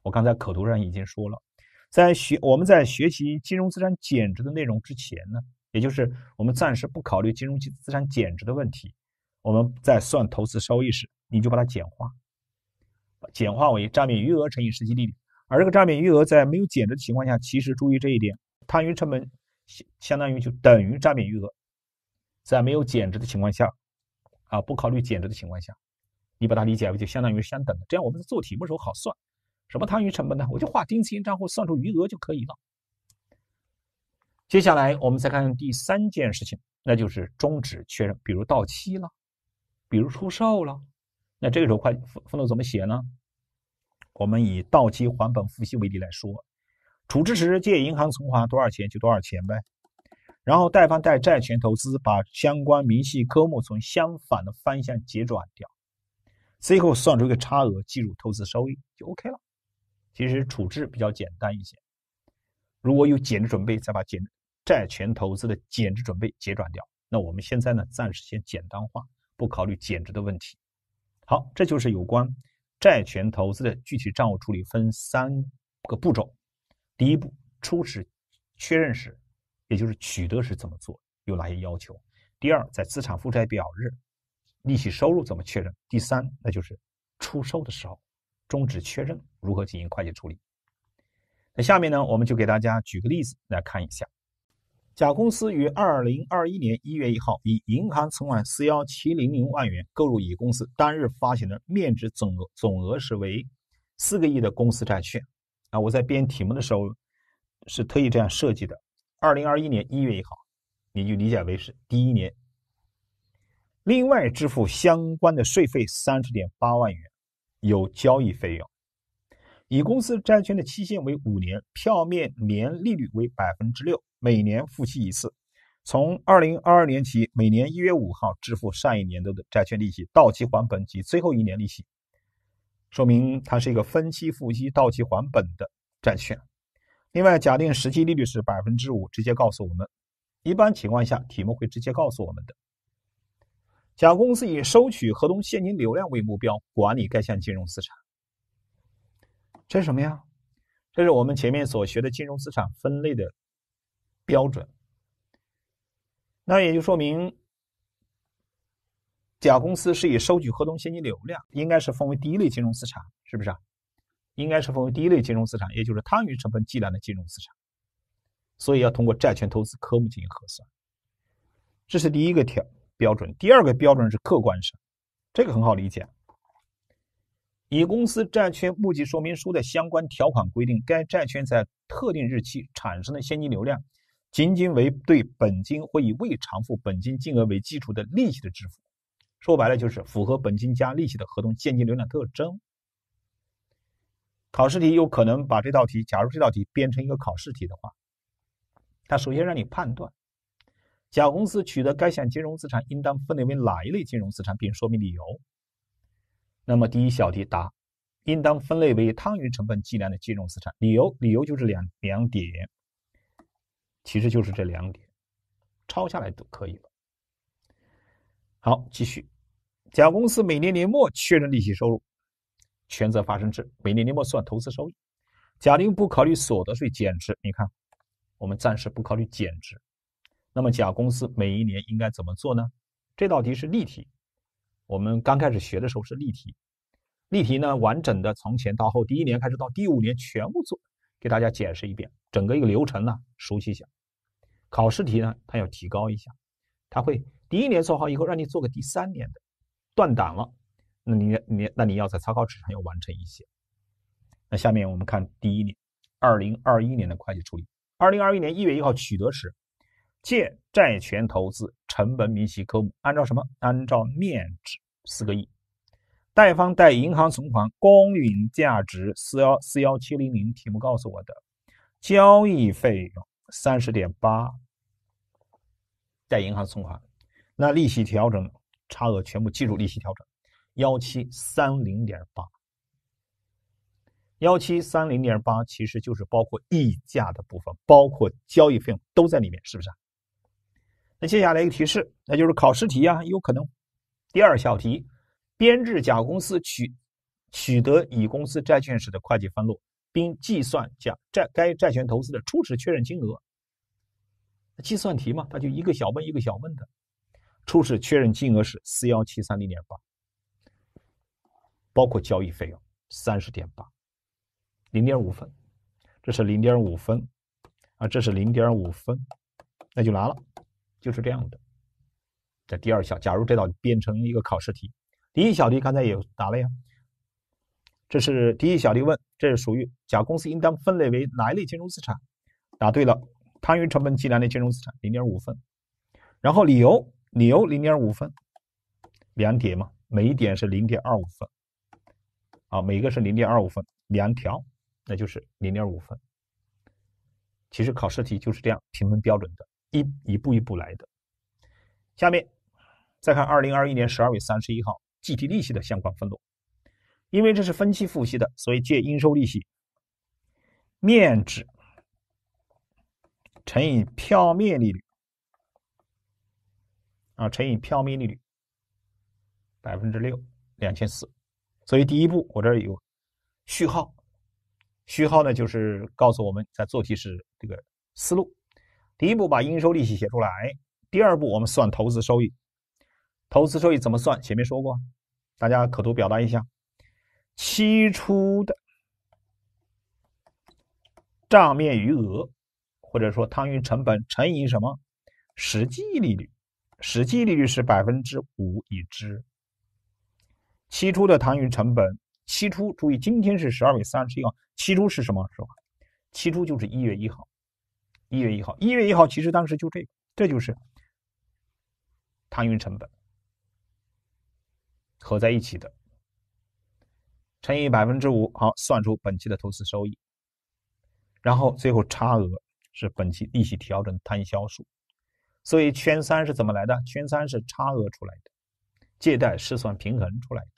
我刚才口头上已经说了，在学我们在学习金融资产减值的内容之前呢。也就是我们暂时不考虑金融资产减值的问题，我们在算投资收益时，你就把它简化，简化为账面余额乘以实际利率。而这个账面余额在没有减值的情况下，其实注意这一点，摊余成本相相当于就等于账面余额，在没有减值的情况下，啊，不考虑减值的情况下，你把它理解为就相当于相等的。这样我们在做题目时候好算。什么摊余成本呢？我就画定期性账户算出余额就可以了。接下来我们再看第三件事情，那就是终止确认，比如到期了，比如出售了，那这个时候会分分录怎么写呢？我们以到期还本付息为例来说，处置时借银行存款多少钱就多少钱呗，然后贷方贷债权投资，把相关明细科目从相反的方向结转掉，最后算出一个差额计入投资收益就 OK 了。其实处置比较简单一些，如果有减值准备，再把减。债权投资的减值准备结转掉，那我们现在呢，暂时先简单化，不考虑减值的问题。好，这就是有关债权投资的具体账务处理，分三个步骤。第一步，初始确认时，也就是取得时怎么做，有哪些要求？第二，在资产负债表日，利息收入怎么确认？第三，那就是出售的时候，终止确认如何进行会计处理？那下面呢，我们就给大家举个例子来看一下。甲公司于二零二一年一月一号以银行存款四幺七零零万元购入乙公司当日发行的面值总额总额是为四个亿的公司债券。啊，我在编题目的时候是特意这样设计的：二零二一年一月一号，你就理解为是第一年。另外支付相关的税费三十点八万元，有交易费用。乙公司债券的期限为五年，票面年利率为百分之六，每年付息一次。从二零二二年起，每年一月五号支付上一年度的债券利息，到期还本及最后一年利息，说明它是一个分期付息、到期还本的债券。另外，假定实际利率是百分之五，直接告诉我们，一般情况下，题目会直接告诉我们的。甲公司以收取合同现金流量为目标，管理该项金融资产。这是什么呀？这是我们前面所学的金融资产分类的标准。那也就说明，甲公司是以收取合同现金流量，应该是分为第一类金融资产，是不是啊？应该是分为第一类金融资产，也就是摊余成本计量的金融资产，所以要通过债权投资科目进行核算。这是第一个条标准。第二个标准是客观上，这个很好理解。乙公司债券募集说明书的相关条款规定，该债券在特定日期产生的现金流量。仅仅为对本金或以未偿付本金金额为基础的利息的支付，说白了就是符合本金加利息的合同现金流量特征。考试题有可能把这道题，假如这道题编成一个考试题的话，它首先让你判断甲公司取得该项金融资产应当分类为哪一类金融资产，并说明理由。那么第一小题答，应当分类为汤余成本计量的金融资产，理由理由就是两两点。其实就是这两点，抄下来都可以了。好，继续。甲公司每年年末确认利息收入，权责发生制，每年年末算投资收益。假定不考虑所得税减值，你看，我们暂时不考虑减值。那么甲公司每一年应该怎么做呢？这道题是例题，我们刚开始学的时候是例题。例题呢，完整的从前到后，第一年开始到第五年全部做，给大家解释一遍，整个一个流程呢，熟悉一下。考试题呢，它要提高一下，它会第一年做好以后，让你做个第三年的，断档了，那你你那你要在草稿纸上要完成一些。那下面我们看第一年，二零二一年的会计处理。二零二一年一月一号取得时，借债权投资成本明细科目按照什么？按照面值四个亿，贷方贷银行存款公允价值四幺四幺七零零，题目告诉我的交易费用三十点八。贷银行存款，那利息调整差额全部计入利息调整，幺七三零点八，幺七三零点八其实就是包括溢价的部分，包括交易费用都在里面，是不是啊？那接下来一个提示，那就是考试题啊，有可能第二小题，编制甲公司取取得乙公司债券时的会计分录，并计算甲债该债权投资的初始确认金额。计算题嘛，它就一个小问一个小问的。初始确认金额是四幺七三零点八，包括交易费用三十点八，零点五分，这是零点五分，啊，这是零点五分，那就拿了，就是这样的。这第二小，假如这道变成一个考试题，第一小题刚才也答了呀。这是第一小题问，这是属于甲公司应当分类为哪一类金融资产？答对了。摊余成本计量的金融资产零点五分，然后理由理由零点五分，两点嘛，每一点是零点二五分，啊，每个是零点二五分，两条那就是零点五分。其实考试题就是这样评分标准的，一一步一步来的。下面再看二零二一年十二月三十一号计提利息的相关分录，因为这是分期付息的，所以借应收利息面值。乘以票面利率啊，乘以票面利率百分之六两千四，所以第一步我这儿有序号，序号呢就是告诉我们在做题时这个思路。第一步把应收利息写出来，第二步我们算投资收益，投资收益怎么算？前面说过，大家口头表达一下，期初的账面余额。或者说摊余成本乘以什么实际利率？实际利率是百分之五已知。期初的摊余成本，期初注意今天是十二月三十一号，期初是什么时候？期初就是一月一号，一月一号，一月一号其实当时就这个，这就是摊运成本合在一起的，乘以百分之五，好，算出本期的投资收益。然后最后差额是本期利息调整摊销数，所以圈三是怎么来的？圈三是差额出来的，借贷试算平衡出来的。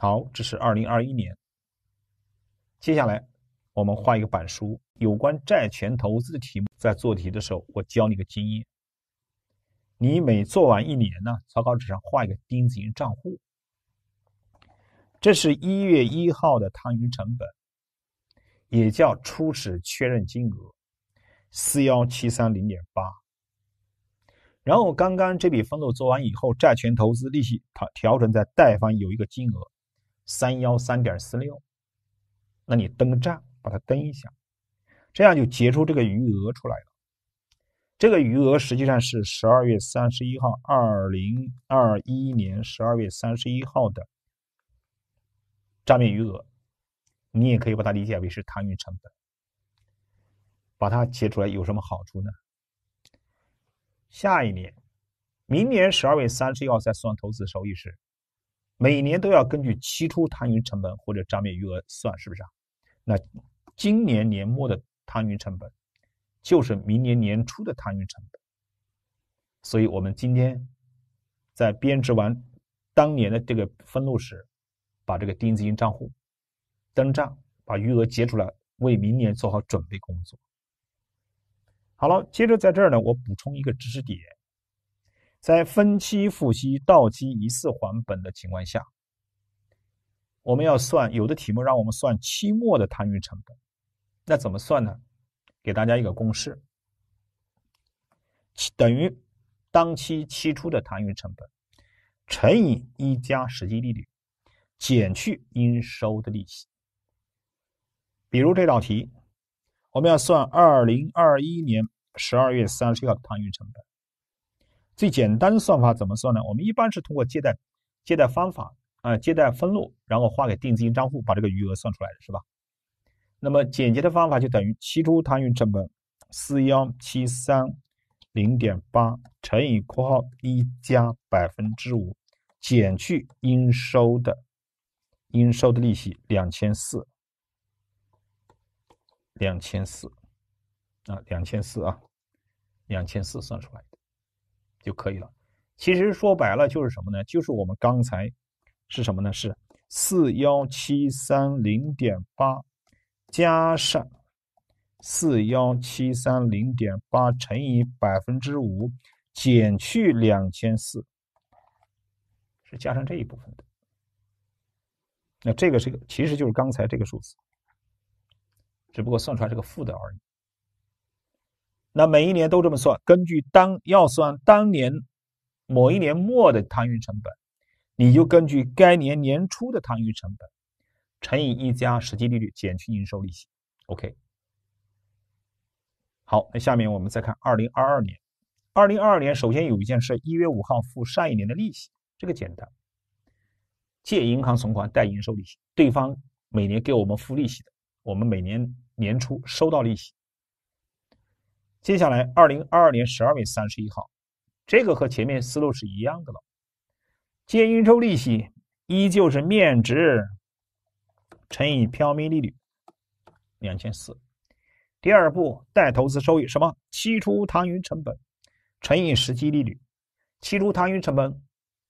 好，这是二零二一年。接下来我们画一个板书，有关债权投资的题目，在做题的时候，我教你个经验。你每做完一年呢，草稿纸上画一个钉子型账户。这是一月一号的摊余成本。也叫初始确认金额四幺七三零点八，然后刚刚这笔分录做完以后，债权投资利息调调整在贷方有一个金额三幺三点四六，那你登账把它登一下，这样就结出这个余额出来了。这个余额实际上是十二月三十一号，二零二一年十二月三十一号的账面余额。你也可以把它理解为是摊运成本，把它结出来有什么好处呢？下一年，明年十二月三十一号再算投资收益时，每年都要根据期初摊余成本或者账面余额算，是不是啊？那今年年末的摊余成本就是明年年初的摊余成本，所以我们今天在编制完当年的这个分录时，把这个钉子型账户。登账，把余额结出来，为明年做好准备工作。好了，接着在这儿呢，我补充一个知识点：在分期付息到期一次还本的情况下，我们要算有的题目让我们算期末的摊余成本，那怎么算呢？给大家一个公式，等于当期期初的摊余成本乘以一加实际利率减去应收的利息。比如这道题，我们要算二零二一年十二月三十一号的摊余成本。最简单的算法怎么算呢？我们一般是通过借贷借贷方法啊，借贷分录，然后划给定资金账户，把这个余额算出来的是吧？那么简洁的方法就等于期初摊余成本四幺七三零点八乘以括号一加百分之五减去应收的应收的利息两千四。两千四啊，两千四啊，两千四算出来就可以了。其实说白了就是什么呢？就是我们刚才是什么呢？是四幺七三零点八加上四幺七三零点八乘以百分之五减去两千四，是加上这一部分的。那这个是个，其实就是刚才这个数字。只不过算出来是个负的而已。那每一年都这么算，根据当要算当年某一年末的摊运成本，你就根据该年年初的摊运成本乘以一加实际利率减去应收利息。OK。好，那下面我们再看二零二二年。二零二二年首先有一件事，一月五号付上一年的利息，这个简单。借银行存款贷应收利息，对方每年给我们付利息的。我们每年年初收到利息。接下来，二零二二年十二月三十一号，这个和前面思路是一样的了。借应收利息依旧是面值乘以票面利率两千四。第二步，贷投资收益什么？期初摊余成本乘以实际利率。期初摊余成本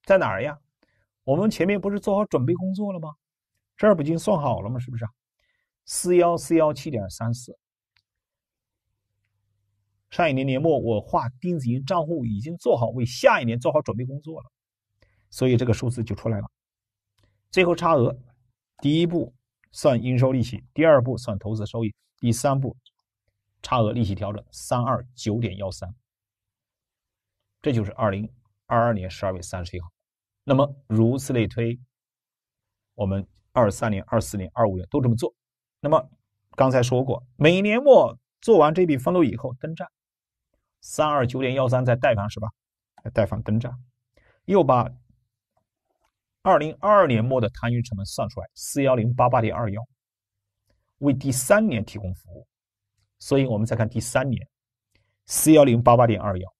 在哪儿呀？我们前面不是做好准备工作了吗？这儿不已经算好了吗？是不是？四幺四幺七点三四，上一年年末我画钉子型账户已经做好，为下一年做好准备工作了，所以这个数字就出来了。最后差额，第一步算应收利息，第二步算投资收益，第三步差额利息调整三二九点幺三，这就是二零二二年十二月三十一号。那么如此类推，我们二三年、二四年、二五年都这么做。那么刚才说过，每年末做完这笔分录以后登账，三二九点幺三在贷方是吧？在贷方登账，又把二零二二年末的摊运成本算出来，四幺零八八点二幺，为第三年提供服务。所以我们再看第三年，四幺零八八点二幺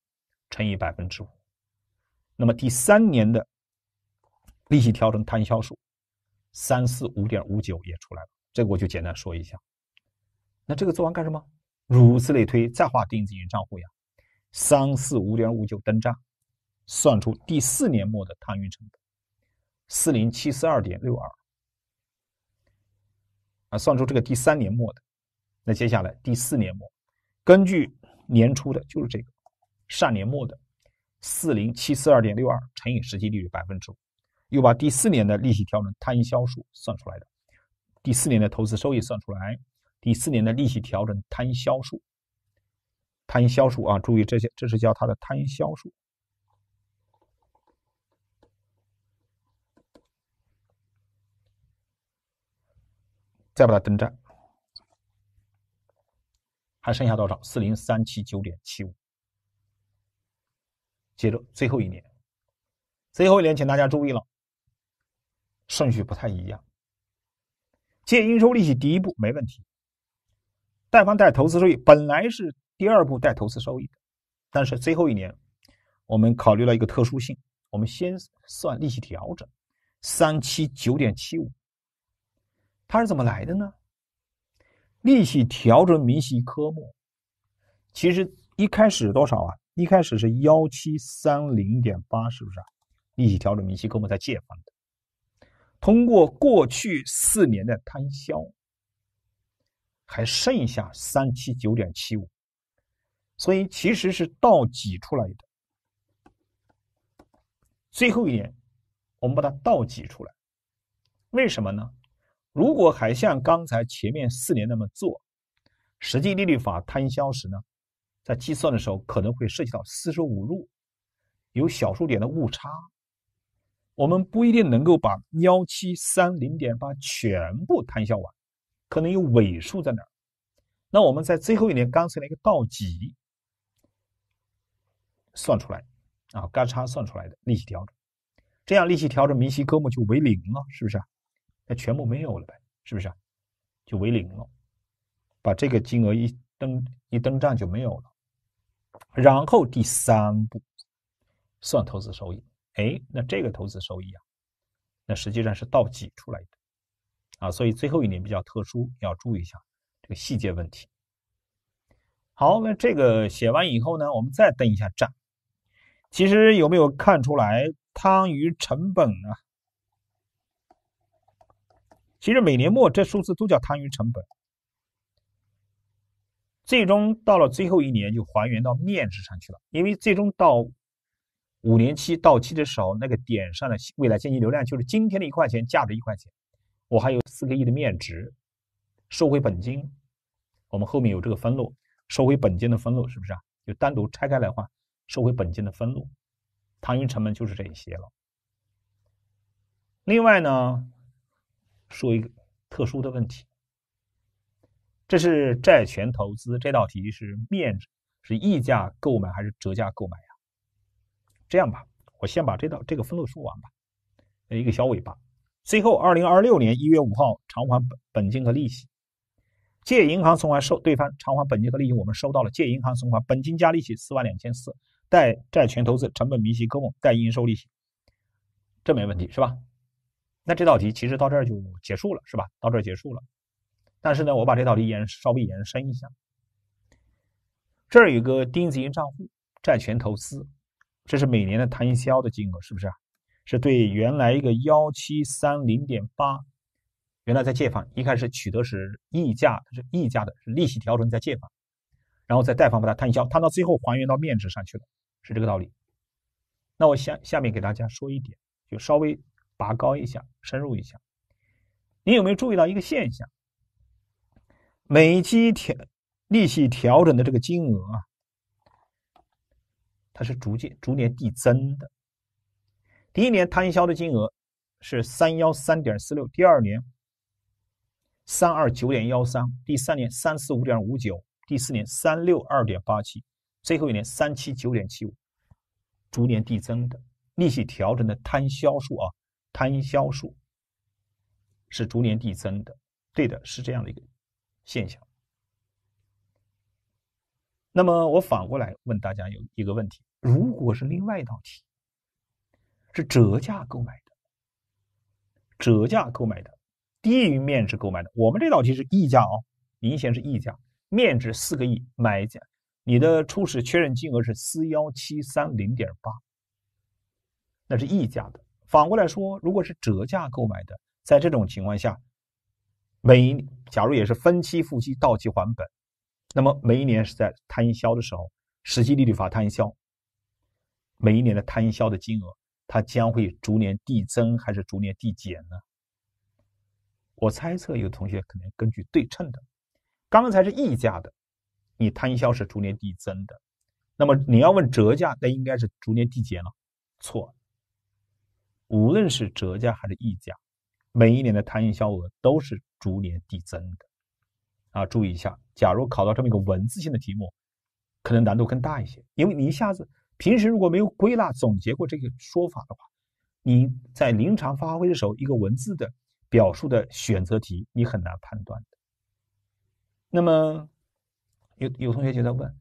乘以百分之五，那么第三年的利息调整摊销数三四五点五九也出来了。这个我就简单说一下。那这个做完干什么？如此类推，再画定子银账户呀。三四五点五九登账，算出第四年末的摊运成本四零七四二点六二啊，算出这个第三年末的。那接下来第四年末，根据年初的就是这个上年末的四零七四二点六二乘以实际利率百分之五，又把第四年的利息调整摊销数算出来的，第四年的投资收益算出来，第四年的利息调整摊销数，摊销数啊，注意这些，这是叫它的摊销数，再把它登账。还剩下多少？四零三七九点七五。接着最后一年，最后一年，请大家注意了，顺序不太一样。借应收利息第一步没问题，贷方贷投资收益本来是第二步带投资收益的，但是最后一年，我们考虑了一个特殊性，我们先算利息调整，三七九点七五，它是怎么来的呢？利息调整明细科目，其实一开始多少啊？一开始是幺七三零点八，是不是啊？利息调整明细科目在借方的，通过过去四年的摊销，还剩下三七九点七五，所以其实是倒挤出来的。最后一年，我们把它倒挤出来，为什么呢？如果还像刚才前面四年那么做，实际利率法摊销时呢，在计算的时候可能会涉及到四舍五入，有小数点的误差，我们不一定能够把幺七三零点八全部摊销完，可能有尾数在那儿。那我们在最后一年刚才那个倒挤算出来啊，嘎差算出来的利息调整，这样利息调整明细科目就为零了，是不是？那全部没有了呗，是不是？就为零了，把这个金额一登一登账就没有了。然后第三步算投资收益，哎，那这个投资收益啊，那实际上是倒挤出来的啊，所以最后一年比较特殊，要注意一下这个细节问题。好，那这个写完以后呢，我们再登一下账。其实有没有看出来汤鱼成本啊？其实每年末这数字都叫摊余成本，最终到了最后一年就还原到面值上去了。因为最终到五年期到期的时候，那个点上的未来现金流量就是今天的一块钱价值一块钱，我还有四个亿的面值，收回本金。我们后面有这个分录，收回本金的分录是不是啊？就单独拆开来换，收回本金的分录，摊余成本就是这些了。另外呢？说一个特殊的问题，这是债权投资这道题是面是溢价购买还是折价购买呀？这样吧，我先把这道这个分录说完吧，一个小尾巴。最后，二零二六年一月五号偿还本本金和利息，借银行存款收对方偿还本金和利息，我们收到了借银行存款本金加利息四万两千四，贷债权投资成本明细科目贷应收利息，这没问题是吧？那这道题其实到这儿就结束了，是吧？到这儿结束了。但是呢，我把这道题延稍微延伸一下。这儿有个定子银账户，债权投资，这是每年的摊销的金额，是不是啊？是对原来一个幺七三零点八，原来在借方一开始取得是溢价，是溢价的，是利息调整在借方，然后再贷方把它摊销，摊到最后还原到面值上去了，是这个道理。那我下下面给大家说一点，就稍微。拔高一下，深入一下。你有没有注意到一个现象？每期调利息调整的这个金额啊，它是逐渐逐年递增的。第一年摊销的金额是三幺三点四六，第二年三二九点幺三，第三年三四五点五九，第四年三六二点八七，最后一年三七九点七五，逐年递增的利息调整的摊销数啊。摊销数是逐年递增的，对的，是这样的一个现象。那么我反过来问大家有一个问题：如果是另外一道题，是折价购买的，折价购买的，低于面值购买的，我们这道题是溢价哦，明显是溢价，面值四个亿，买价你的初始确认金额是四幺七三零点八，那是溢价的。反过来说，如果是折价购买的，在这种情况下，每假如也是分期付息，到期还本。那么每一年是在摊销的时候，实际利率法摊销，每一年的摊销的金额，它将会逐年递增还是逐年递减呢？我猜测有同学可能根据对称的，刚才是溢价的，你摊销是逐年递增的，那么你要问折价，那应该是逐年递减了，错。无论是折价还是溢价，每一年的摊销额都是逐年递增的。啊，注意一下，假如考到这么一个文字性的题目，可能难度更大一些，因为你一下子平时如果没有归纳总结过这个说法的话，你在临场发挥的时候，一个文字的表述的选择题，你很难判断的。那么，有有同学就在问，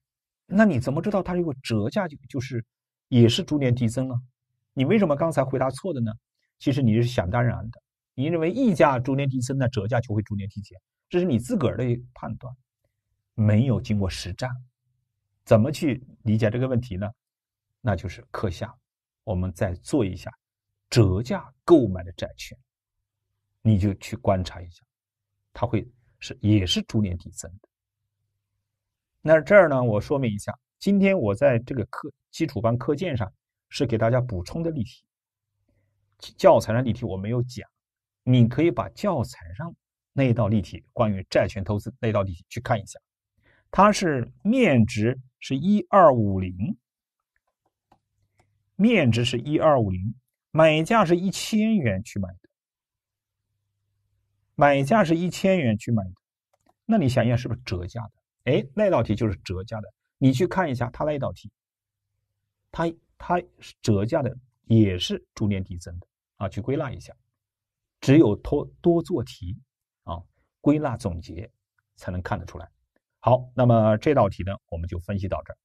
那你怎么知道它这个折价就就是也是逐年递增呢？你为什么刚才回答错的呢？其实你是想当然的，你认为溢价逐年递增，那折价就会逐年递减。这是你自个儿的判断，没有经过实战，怎么去理解这个问题呢？那就是课下我们再做一下折价购买的债券，你就去观察一下，它会是也是逐年递增的。那这儿呢，我说明一下，今天我在这个课基础班课件上是给大家补充的例题，教材上例题我没有讲，你可以把教材上。那一道例题关于债权投资那道例题去看一下，它是面值是一二五零，面值是一二五零，买价是一千元去买的，买价是一千元去买的，那你想一下是不是折价的？哎，那道题就是折价的，你去看一下它那一道题，它它折价的也是逐年递增的啊，去归纳一下，只有多多做题。啊，归纳总结才能看得出来。好，那么这道题呢，我们就分析到这儿。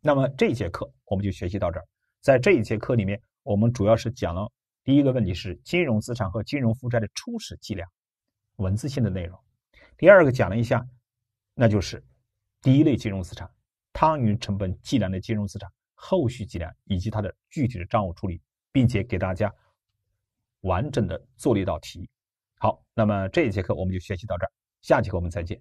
那么这节课我们就学习到这儿。在这一节课里面，我们主要是讲了第一个问题是金融资产和金融负债的初始计量，文字性的内容。第二个讲了一下，那就是第一类金融资产摊匀成本计量的金融资产后续计量以及它的具体的账务处理，并且给大家完整的做了一道题。好，那么这一节课我们就学习到这儿，下节课我们再见。